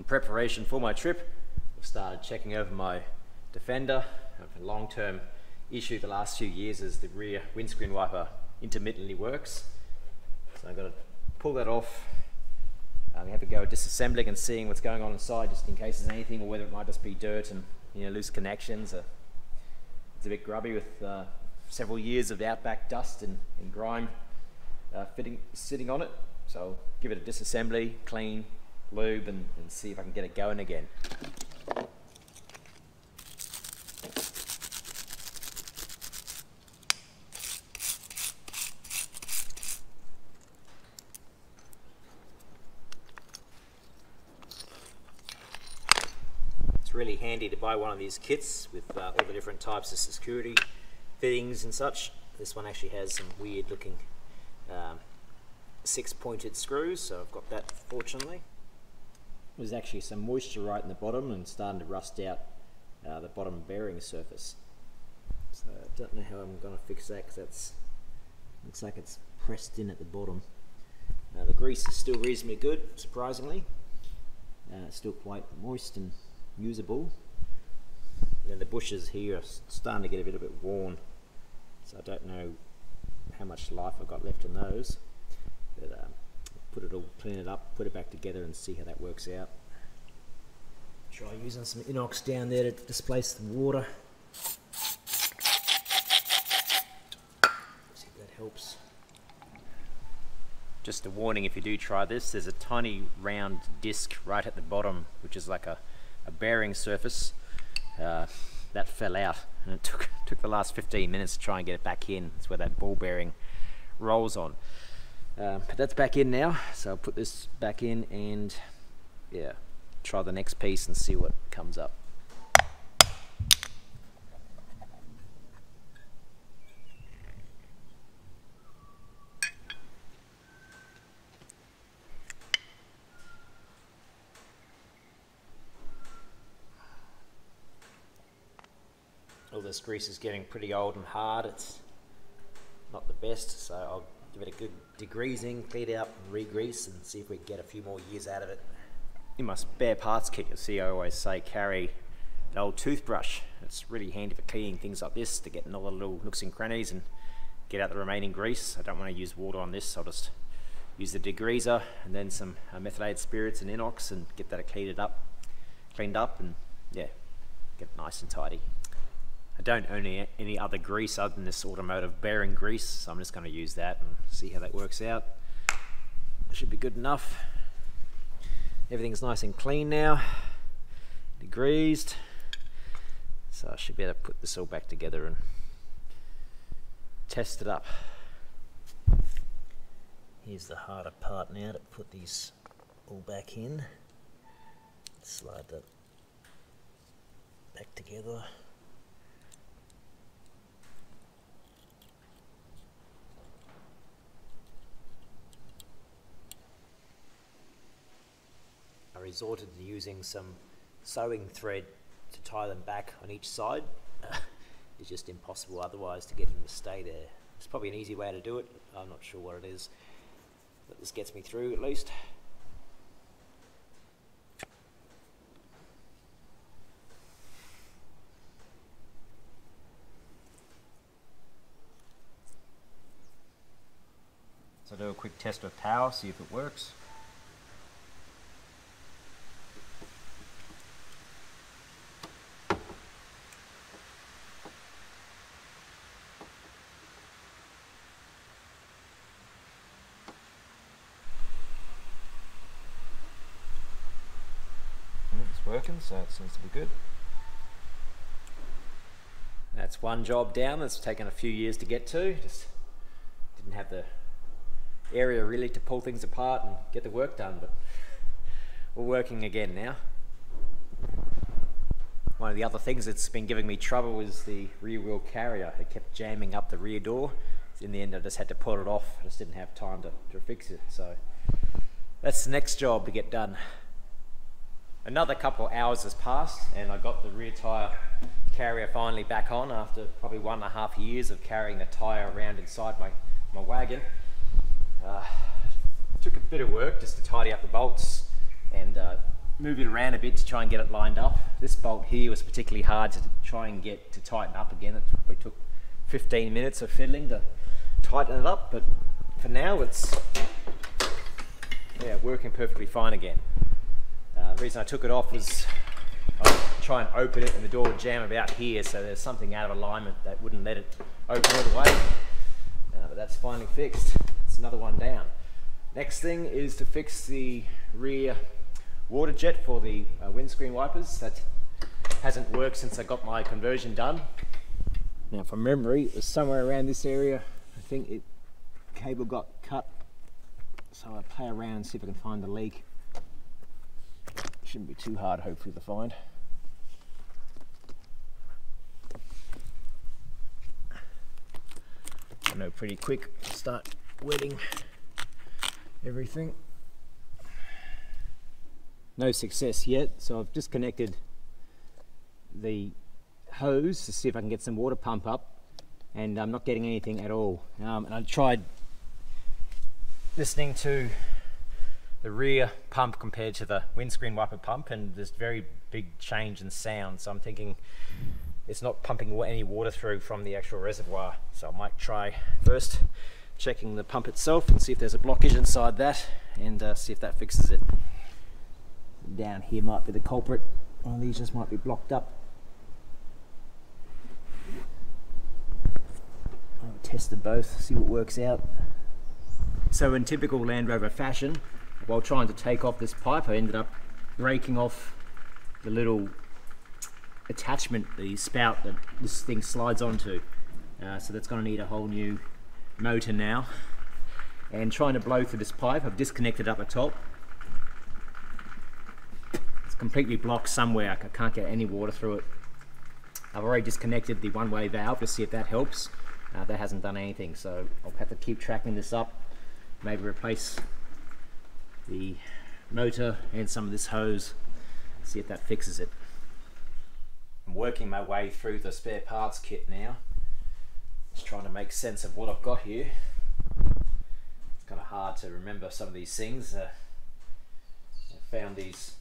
in preparation for my trip, I've started checking over my Defender. A long-term issue the last few years is the rear windscreen wiper intermittently works. So I've got to pull that off. Um, have a go disassembling and seeing what's going on inside just in case there's anything or whether it might just be dirt and you know loose connections. Uh, it's a bit grubby with uh, several years of outback dust and, and grime uh, fitting, sitting on it. So I'll give it a disassembly, clean, lube and, and see if I can get it going again. It's really handy to buy one of these kits with uh, all the different types of security fittings and such. This one actually has some weird looking um, six pointed screws, so I've got that fortunately. There's actually some moisture right in the bottom and starting to rust out uh, the bottom bearing surface. So I don't know how I'm going to fix that because that's looks like it's pressed in at the bottom. Uh, the grease is still reasonably good, surprisingly. Uh, it's still quite moist and usable. And then the bushes here are starting to get a little bit worn, so I don't know how much life I've got left in those. But um, put it all, clean it up, put it back together, and see how that works out. Try using some inox down there to displace the water. See if that helps. Just a warning if you do try this, there's a tiny round disc right at the bottom, which is like a, a bearing surface. Uh, that fell out and it took took the last 15 minutes to try and get it back in. That's where that ball bearing rolls on. Um, but that's back in now, so I'll put this back in and yeah, try the next piece and see what comes up. All this grease is getting pretty old and hard. It's not the best, so I'll give it a good degreasing, clean it out and re-grease and see if we can get a few more years out of it. In my spare parts kit, you'll see I always say carry an old toothbrush. It's really handy for cleaning things like this to get in all the little nooks and crannies and get out the remaining grease. I don't want to use water on this, so I'll just use the degreaser and then some uh, methylated spirits and inox and get that cleaned up, cleaned up and yeah, get nice and tidy. I don't own any, any other grease other than this automotive bearing grease, so I'm just going to use that and see how that works out. It should be good enough. Everything's nice and clean now, degreased. So I should be able to put this all back together and test it up. Here's the harder part now to put these all back in. Slide that back together. I resorted to using some sewing thread to tie them back on each side. it's just impossible otherwise to get them to stay there. It's probably an easy way to do it. I'm not sure what it is, but this gets me through at least. So do a quick test with power, see if it works. It's working, so it seems to be good. That's one job down that's taken a few years to get to. Just didn't have the area really to pull things apart and get the work done, but we're working again now. One of the other things that's been giving me trouble is the rear wheel carrier. It kept jamming up the rear door. In the end, I just had to pull it off. I just didn't have time to, to fix it. So that's the next job to get done. Another couple of hours has passed and I got the rear tyre carrier finally back on after probably one and a half years of carrying the tyre around inside my, my wagon. Uh, took a bit of work just to tidy up the bolts and uh, move it around a bit to try and get it lined up. This bolt here was particularly hard to try and get to tighten up again. It probably took 15 minutes of fiddling to tighten it up, but for now it's yeah working perfectly fine again. The reason I took it off was I try and open it and the door would jam about here, so there's something out of alignment that wouldn't let it open all the way. Uh, but that's finally fixed. It's another one down. Next thing is to fix the rear water jet for the uh, windscreen wipers. That hasn't worked since I got my conversion done. Now from memory, it was somewhere around this area. I think it cable got cut. So I play around and see if I can find the leak. Shouldn't be too hard hopefully to find. I know pretty quick start wetting everything. No success yet, so I've disconnected the hose to see if I can get some water pump up and I'm not getting anything at all. Um, and I tried listening to the rear pump compared to the windscreen wiper pump and there's very big change in sound so I'm thinking it's not pumping any water through from the actual reservoir so I might try first checking the pump itself and see if there's a blockage inside that and uh, see if that fixes it. Down here might be the culprit. One of these just might be blocked up. I'll test them both, see what works out. So in typical Land Rover fashion, while trying to take off this pipe, I ended up breaking off the little attachment, the spout that this thing slides onto. Uh, so that's going to need a whole new motor now and trying to blow through this pipe. I've disconnected up the top. It's completely blocked somewhere. I can't get any water through it. I've already disconnected the one-way valve to see if that helps. Uh, that hasn't done anything, so I'll have to keep tracking this up. Maybe replace the motor and some of this hose. See if that fixes it. I'm working my way through the spare parts kit now. Just trying to make sense of what I've got here. It's kind of hard to remember some of these things. Uh, I found these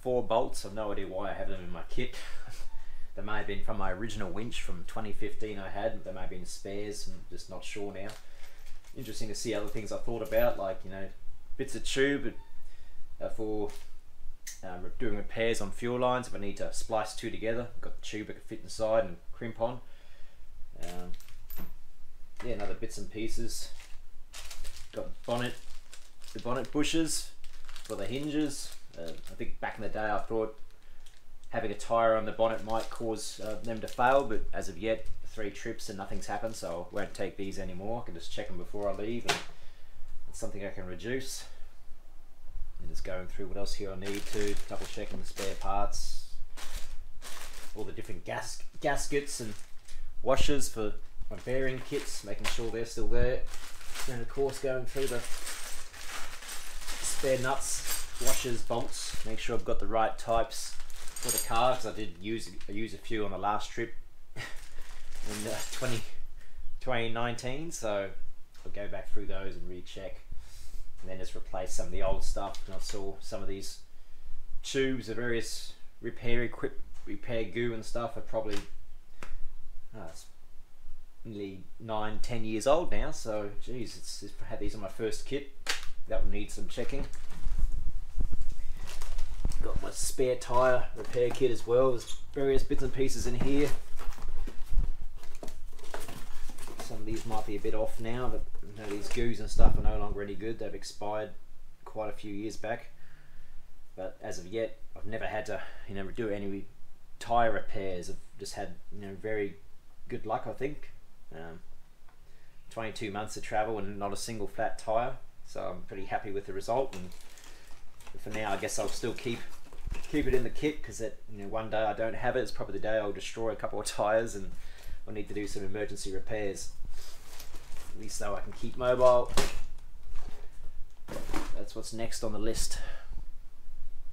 four bolts. I've no idea why I have them in my kit. they may have been from my original winch from 2015 I had. They may have been spares. I'm just not sure now. Interesting to see other things I thought about, like, you know, bits of tube uh, for um, doing repairs on fuel lines if I need to splice two together. Got the tube I can fit inside and crimp on. Um, yeah, another bits and pieces. Got bonnet, the bonnet bushes for the hinges. Uh, I think back in the day I thought having a tyre on the bonnet might cause uh, them to fail, but as of yet, three trips and nothing's happened, so I won't take these anymore. I can just check them before I leave, and something I can reduce. And just going through what else here I need to, double checking the spare parts, all the different gas gaskets and washers for my bearing kits, making sure they're still there. And of course going through the spare nuts, washers, bolts, make sure I've got the right types for the car because I did use I use a few on the last trip in uh, 20, 2019 so I'll go back through those and recheck and then just replace some of the old stuff and I saw some of these tubes of various repair equip repair goo and stuff are probably oh, nearly nine, ten years old now. So, geez, it's, it's had these on my first kit. That will need some checking. Got my spare tire repair kit as well. There's various bits and pieces in here. Some of these might be a bit off now, but you know, these goos and stuff are no longer any good. They've expired quite a few years back. But as of yet, I've never had to, you know, do any tire repairs. I've just had, you know, very good luck, I think. Um, 22 months of travel and not a single flat tire, so I'm pretty happy with the result. And for now, I guess I'll still keep keep it in the kit because that you know one day I don't have it. It's probably the day I'll destroy a couple of tires and I'll need to do some emergency repairs. At least though I can keep mobile. That's what's next on the list.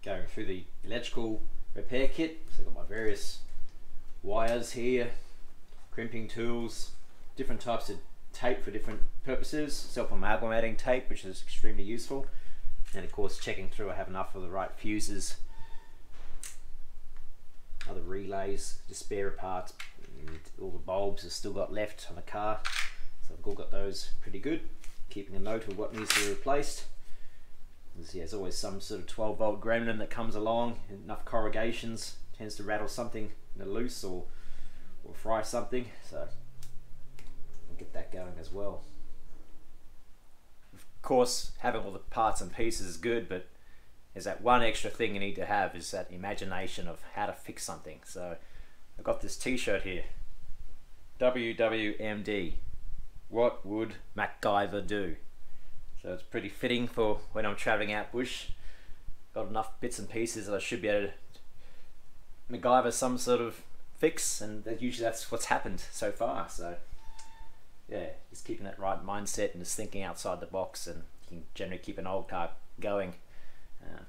Going through the electrical repair kit. So I've got my various wires here, crimping tools, different types of tape for different purposes, self-amalgamating tape, which is extremely useful. And of course checking through I have enough of the right fuses, other relays, just spare parts, all the bulbs have still got left on the car. So I've all got those pretty good. Keeping a note of what needs to be replaced. There's, yeah, there's always some sort of 12 volt gremlin that comes along, enough corrugations, tends to rattle something loose or, or fry something. So I'll get that going as well. Of course, having all the parts and pieces is good, but there's that one extra thing you need to have is that imagination of how to fix something. So I've got this t-shirt here. WWMD. What would MacGyver do? So it's pretty fitting for when I'm traveling out bush. Got enough bits and pieces that I should be able to MacGyver some sort of fix and that usually that's what's happened so far. So yeah, just keeping that right mindset and just thinking outside the box and you can generally keep an old car going. Uh,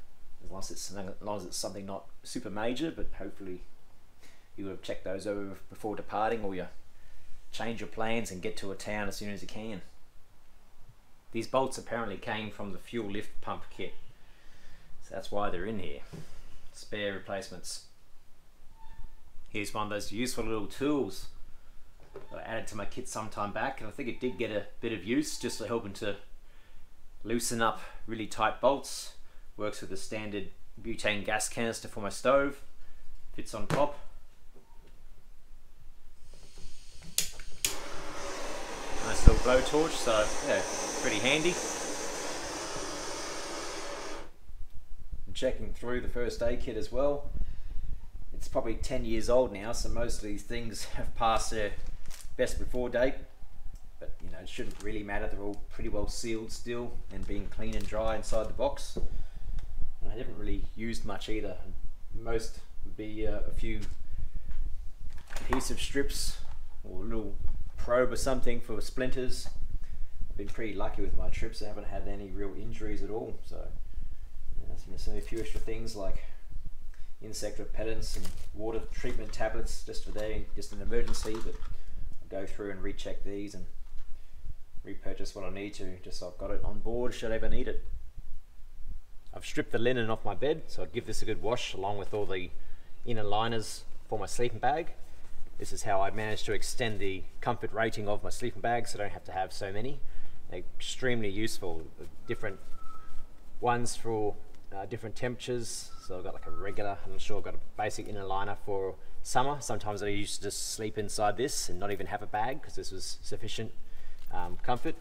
as long as it's as long as it's something not super major, but hopefully you would have checked those over before departing or you change your plans and get to a town as soon as you can. These bolts apparently came from the fuel lift pump kit. So that's why they're in here. Spare replacements. Here's one of those useful little tools that I added to my kit some time back and I think it did get a bit of use just for helping to loosen up really tight bolts. Works with a standard butane gas canister for my stove. Fits on top. Nice little blowtorch, so yeah, pretty handy. Checking through the first aid kit as well. It's probably 10 years old now, so most of these things have passed their best before date. But you know, it shouldn't really matter. They're all pretty well sealed still and being clean and dry inside the box. And I haven't really used much either. Most would be uh, a few adhesive strips or little probe or something for splinters. I've been pretty lucky with my trips. I haven't had any real injuries at all. So, know, so a few extra things like insect repellents and water treatment tablets just for there, just an emergency. But I'll go through and recheck these and repurchase what I need to, just so I've got it on board should I ever need it. I've stripped the linen off my bed, so I'd give this a good wash along with all the inner liners for my sleeping bag. This is how I managed to extend the comfort rating of my sleeping bags so I don't have to have so many. Extremely useful. Different ones for uh, different temperatures. So I've got like a regular, I'm sure I've got a basic inner liner for summer. Sometimes I used to just sleep inside this and not even have a bag because this was sufficient um, comfort.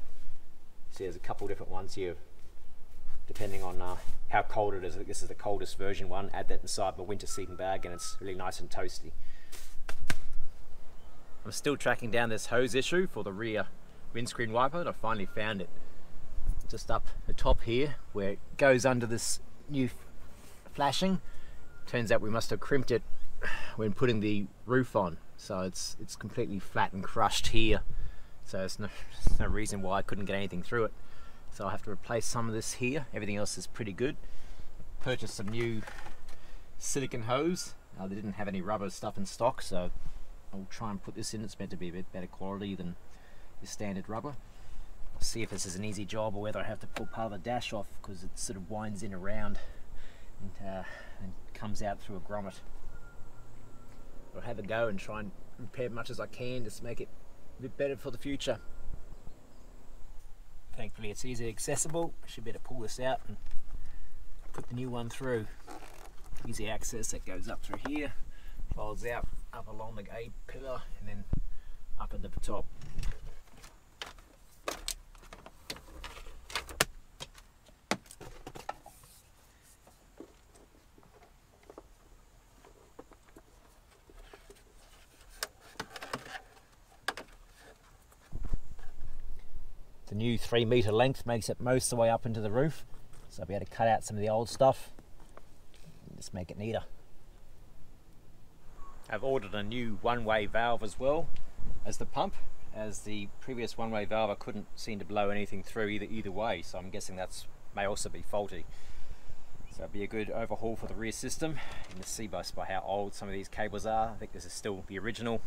See there's a couple different ones here depending on uh, how cold it is. This is the coldest version one. Add that inside my winter sleeping bag and it's really nice and toasty. I'm still tracking down this hose issue for the rear windscreen wiper and I finally found it. Just up the top here where it goes under this new flashing. Turns out we must have crimped it when putting the roof on. So it's it's completely flat and crushed here. So there's no, there's no reason why I couldn't get anything through it. So I have to replace some of this here. Everything else is pretty good. Purchased some new silicon hose. Uh, they didn't have any rubber stuff in stock, so I'll try and put this in. It's meant to be a bit better quality than the standard rubber. I'll see if this is an easy job or whether I have to pull part of the dash off because it sort of winds in around and, uh, and comes out through a grommet. I'll have a go and try and repair as much as I can just to make it a bit better for the future. Thankfully it's easily accessible. I should be able to pull this out and put the new one through. Easy access that goes up through here, folds out up along the A pillar and then up at the top. The new three meter length makes it most of the way up into the roof. So I'll be able to cut out some of the old stuff and just make it neater. I've ordered a new one-way valve as well as the pump as the previous one-way valve I couldn't seem to blow anything through either either way so I'm guessing that's may also be faulty so it'd be a good overhaul for the rear system you can see by, by how old some of these cables are I think this is still the original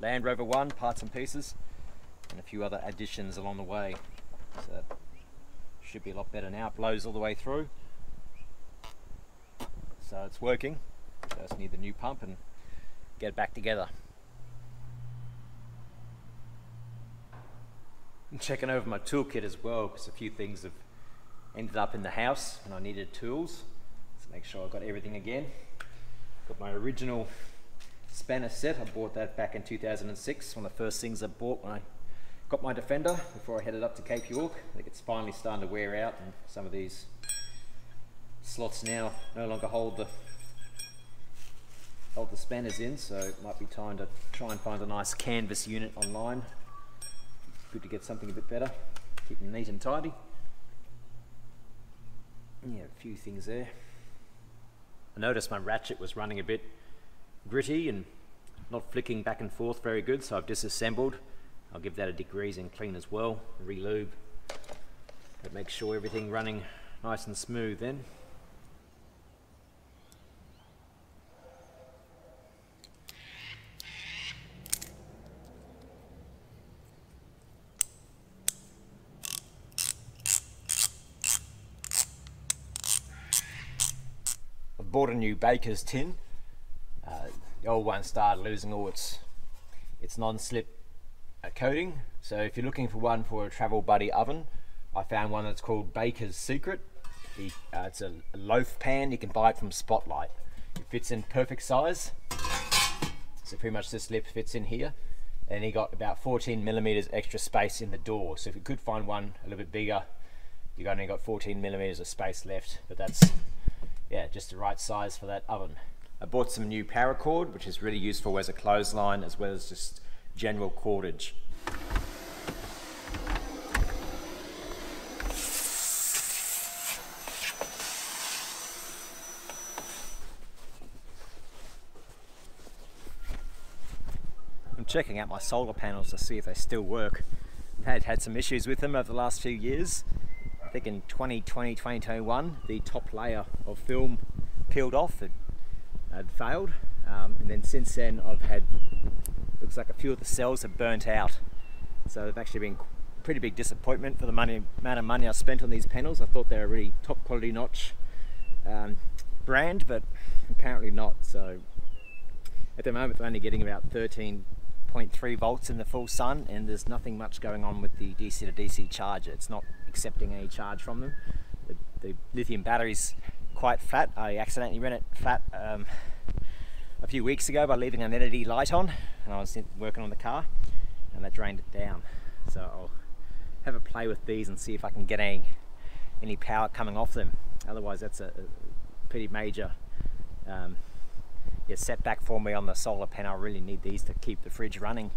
Land Rover one parts and pieces and a few other additions along the way so should be a lot better now. It blows all the way through. So it's working. Just need the new pump and get it back together. I'm checking over my toolkit as well because a few things have ended up in the house and I needed tools. So make sure I got everything again. Got my original spanner set. I bought that back in 2006. One of the first things I bought when I got my Defender before I headed up to Cape York. I think it's finally starting to wear out and some of these slots now no longer hold the hold the spanners in so it might be time to try and find a nice canvas unit online. Good to get something a bit better. Keep them neat and tidy. Yeah, a few things there. I noticed my ratchet was running a bit gritty and not flicking back and forth very good, so I've disassembled. I'll give that a degrease and clean as well, re-lube. Make sure everything running nice and smooth then. A new baker's tin uh, the old one started losing all its its non-slip uh, coating. So if you're looking for one for a travel buddy oven, I found one that's called Baker's Secret. The, uh, it's a, loaf pan. You can buy it from Spotlight. It fits in perfect size. So pretty much this lip fits in here. And he got about 14 millimeters extra space in the door. So if you could find one a little bit bigger, you've only got 14 millimeters of space left. But that's, yeah, just the right size for that oven. I bought some new paracord, which is really useful as a clothesline as well as just general cordage. I'm checking out my solar panels to see if they still work. I've had, had some issues with them over the last few years. Think in 2020, 2021, the top layer of film peeled off. It had failed. Um, and then since then, I've had looks like a few of the cells have burnt out. So they've actually been pretty big disappointment for the money amount of money I spent on these panels. I thought they were a really top quality notch um, brand, but apparently not. So at the moment, they're only getting about 13.3 volts in the full sun, and there's nothing much going on with the DC to DC charger. It's not accepting any charge from them. The, the lithium batteries quite flat. I accidentally ran it flat um, a few weeks ago by leaving an LED light on and I was working on the car and that drained it down. So I'll have a play with these and see if I can get any, any power coming off them. Otherwise that's a, a pretty major um, yeah, setback for me on the solar panel. I really need these to keep the fridge running.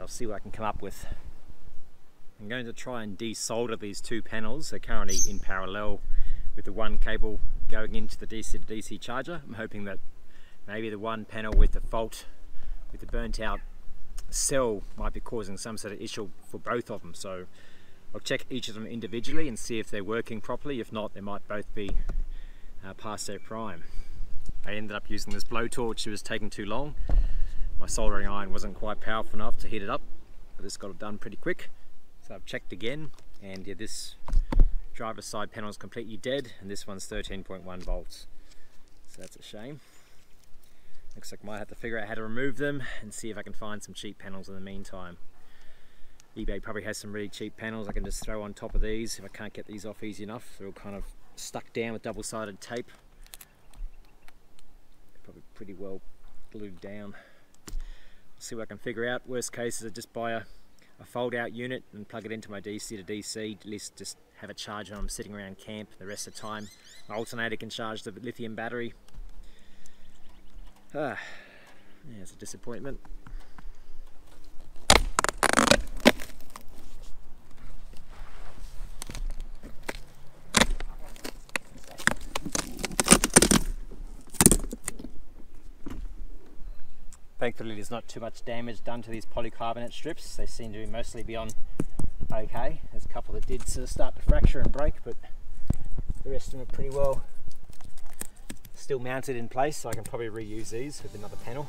I'll see what I can come up with. I'm going to try and desolder these two panels. They're currently in parallel with the one cable going into the DC to DC charger. I'm hoping that maybe the one panel with the fault with the burnt out cell might be causing some sort of issue for both of them. So I'll check each of them individually and see if they're working properly. If not, they might both be uh, past their prime. I ended up using this blowtorch, it was taking too long. My soldering iron wasn't quite powerful enough to heat it up, but this got it done pretty quick. So I've checked again, and yeah, this driver's side panel is completely dead and this one's 13.1 volts. So that's a shame. Looks like I might have to figure out how to remove them and see if I can find some cheap panels in the meantime. eBay probably has some really cheap panels. I can just throw on top of these. If I can't get these off easy enough they're all kind of stuck down with double-sided tape. Probably pretty well glued down. See what I can figure out. Worst case is I just buy a a fold out unit and plug it into my DC to DC, at least just have a charge when I'm sitting around camp the rest of the time. My alternator can charge the lithium battery. Ah, yeah, it's a disappointment. Thankfully there's not too much damage done to these polycarbonate strips. They seem to be mostly be on okay. There's a couple that did sort of start to fracture and break, but the rest of them are pretty well still mounted in place, so I can probably reuse these with another panel.